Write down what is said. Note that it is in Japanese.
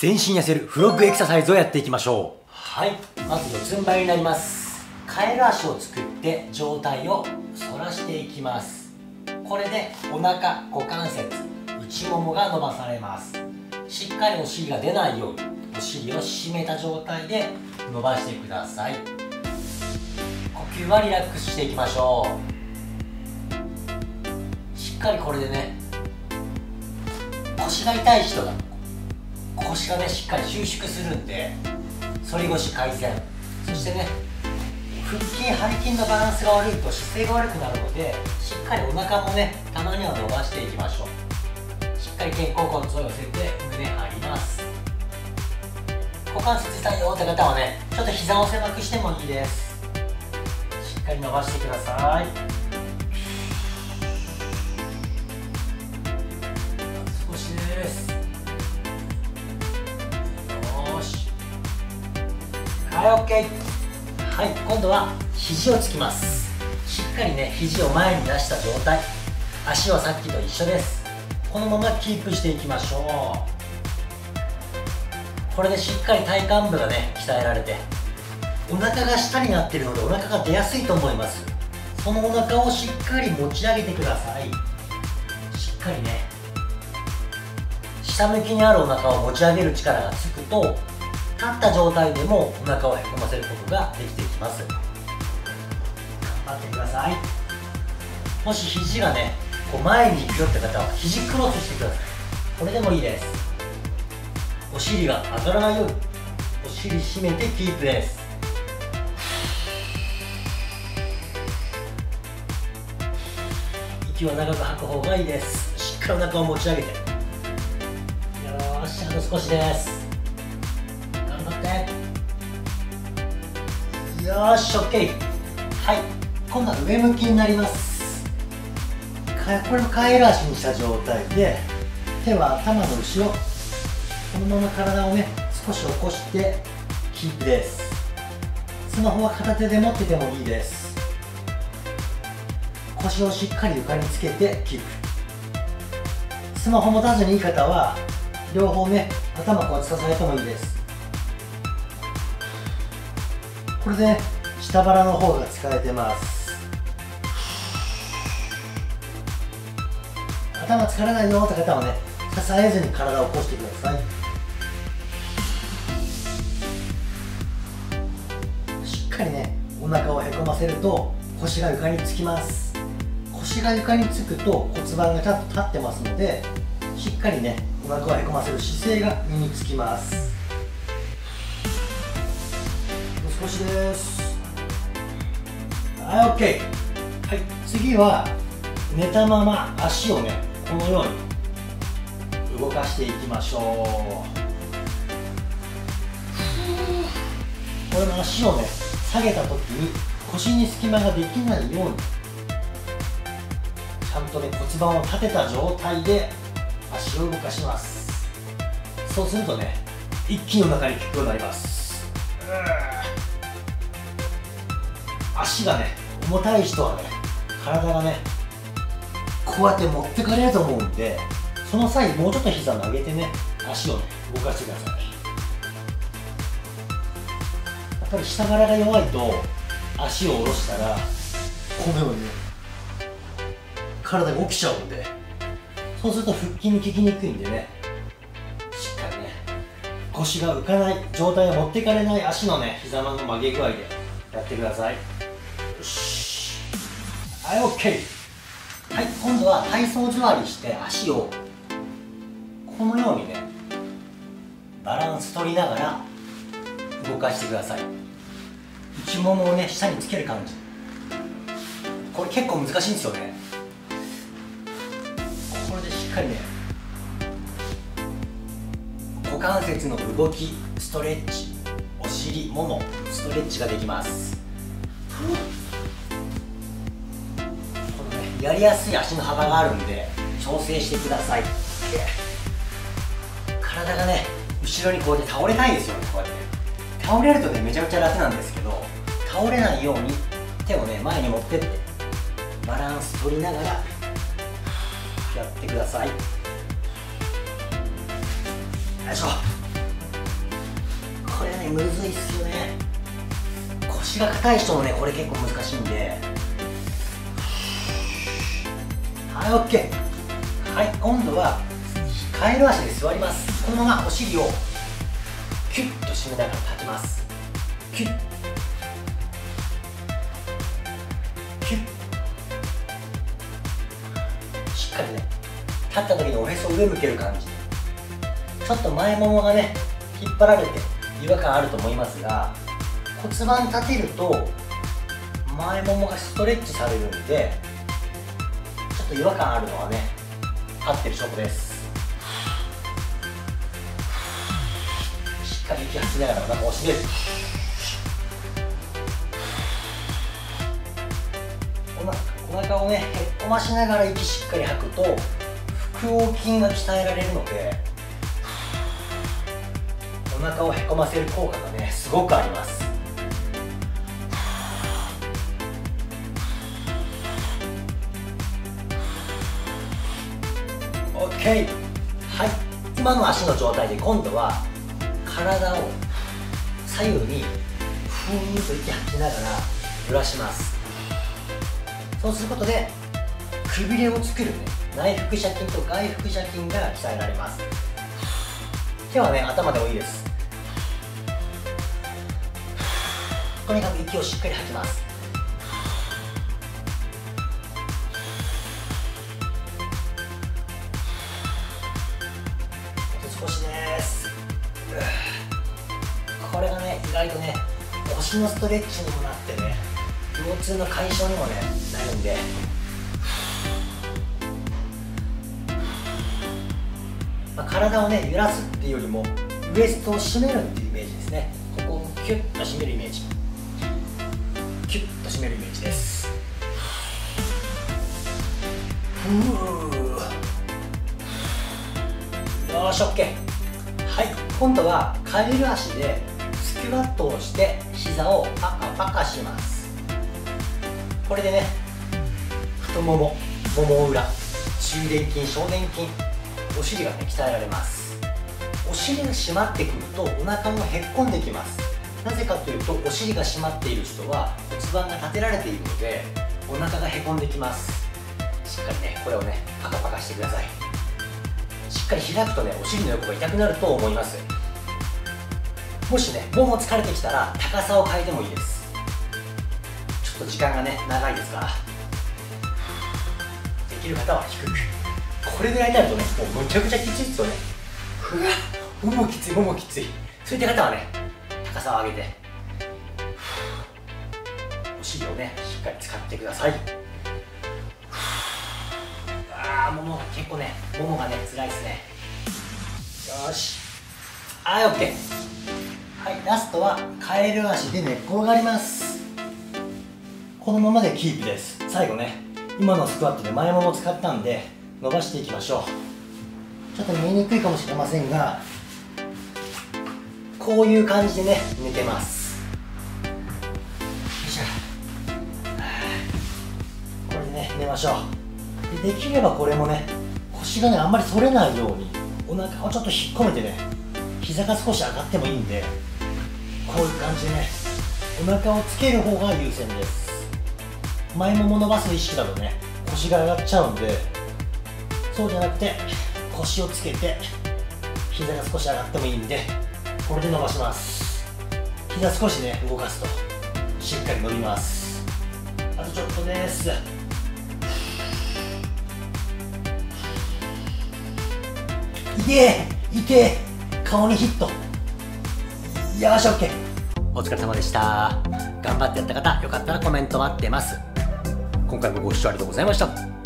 全身痩せるフロッグエクササイズをやっていきましょう。はい。まず四つん這いになります。カエル足を作って上体を反らしていきます。これでお腹股関節内ももが伸ばされます。しっかりお尻が出ないようにお尻を締めた状態で伸ばしてください。呼吸はリラックスしていきましょう。しっかりこれでね腰が痛い人が腰がねしっかり収縮するんで反り腰改善。そしてね腹筋背筋のバランスが悪いと姿勢が悪くなるのでしっかりお腹もねたまには伸ばしていきましょう。しっかり肩甲骨を寄せて胸張ります。股関節痛いよって方はねちょっと膝を狭くしてもいいです。しっかり伸ばしてください。はい OK はい今度は肘をつきます。しっかりね肘を前に出した状態。足はさっきと一緒です。このままキープしていきましょう。これでしっかり体幹部がね鍛えられてお腹が下になってるのでお腹が出やすいと思います。そのお腹をしっかり持ち上げてください。しっかりね下向きにあるお腹を持ち上げる力がつくと立った状態でもお腹をへこませることができていきます。頑張ってください。もし肘がねこう前に行くよって方は肘クロスしてください。これでもいいです。お尻が上がらないようにお尻締めてキープです。息は長く吐く方がいいです。しっかりお腹を持ち上げて。よーしあと少しです。よーし OK はい。今度は上向きになります。これもカエル足にした状態で手は頭の後ろ。このまま体をね少し起こしてキープです。スマホは片手で持っててもいいです。腰をしっかり床につけてキープ。スマホ持たずにいい方は両方ね頭こう支えてもいいです。これで、ね、下腹の方が使えてます。頭疲れないよって方はね支えずに体を起こしてください。しっかりねお腹をへこませると腰が床につきます。腰が床につくと骨盤がちゃんと立ってますのでしっかりねお腹をへこませる姿勢が身につきます。少しです。はい OK はい次は寝たまま足をねこのように動かしていきましょう。これの足をね下げた時に腰に隙間ができないようにちゃんとね骨盤を立てた状態で足を動かします。そうするとね一気にお腹に効くようになります。足がね重たい人はね体がねこうやって持ってかれると思うんでその際もうちょっと膝を上げてね足をね動かしてください。やっぱり下腹が弱いと足を下ろしたらこのようにね体が起きちゃうんでそうすると腹筋に効きにくいんでねしっかりね腰が浮かない状態を持っていかれない足のね膝の曲げ具合でやってください。はい OK はい今度は体操座りして足をこのようにねバランス取りながら動かしてください。内ももをね下につける感じ。これ結構難しいんですよね。これでしっかりね股関節の動きストレッチお尻ももストレッチができます。やりやすい足の幅があるんで調整してください。体がね後ろにこうやって倒れないですよ。ねこうやって。倒れるとねめちゃめちゃ楽なんですけど倒れないように手をね前に持ってってバランス取りながらやってください。よいしょ。これねむずいっすよね。腰が硬い人もねこれ結構難しいんではい OK はい今度はカエル足で座ります。このままお尻をキュッと締めながら立ちます。キュッ。キュッ。しっかりね立った時におへそ上向ける感じ。ちょっと前ももがね引っ張られて違和感あると思いますが骨盤立てると前ももがストレッチされるんでっと違和感あるのはね合ってる証拠です。しっかり息吐きながらお腹を締める。お腹をねへっこましながら息しっかり吐くと腹横筋が鍛えられるのでお腹をへこませる効果がねすごくあります。OK はい。今の足の状態で今度は体を左右にふーんと息吐きながら揺らします。そうすることでくびれを作るね。内腹斜筋と外腹斜筋が鍛えられます。手はね頭でもいいです。とにかく息をしっかり吐きます。れがね意外とね腰のストレッチにもなってね腰痛の解消にもねなるんで。まあ、体をね揺らすっていうよりもウエストを締めるっていうイメージですね。ここをキュッと締めるイメージ。キュッと締めるイメージです。ふうよし OK はい。今度はカエル足でスクワットをして膝をパカパカします。これでね太もももも裏中殿筋小殿筋お尻がね鍛えられます。お尻が締まってくるとお腹もへっこんできます。なぜかというとお尻が締まっている人は骨盤が立てられているのでお腹がへこんできます。しっかりねこれをねパカパカしてください。しっかり開くとねお尻の横が痛くなると思います。もしねもも疲れてきたら高さを変えてもいいです。ちょっと時間がね長いですから。できる方は低く。これぐらいになるとねもうむちゃくちゃきついですよね。ふわももきついももきつい。そういった方はね高さを上げてお尻をねしっかり使ってください。ああもも結構ねももがね辛いですね。よし。はい OK はいラストはカエル足で寝っ転がります。このままでキープです。最後ね今のスクワットで前もも使ったんで伸ばしていきましょう。ちょっと見えにくいかもしれませんがこういう感じでね寝てます。よいしょ。これでね寝ましょう。でできればこれもね腰がねあんまり反れないようにお腹をちょっと引っ込めてね膝が少し上がってもいいんでこういう感じでね。お腹をつける方が優先です。前もも伸ばす意識だとね腰が上がっちゃうんでそうじゃなくて腰をつけて膝が少し上がってもいいんでこれで伸ばします。膝少しね動かすとしっかり伸びます。あとちょっとです。いていて顔にヒット。よし OK お疲れ様でした。頑張ってやった方よかったらコメント待ってます。今回もご視聴ありがとうございました。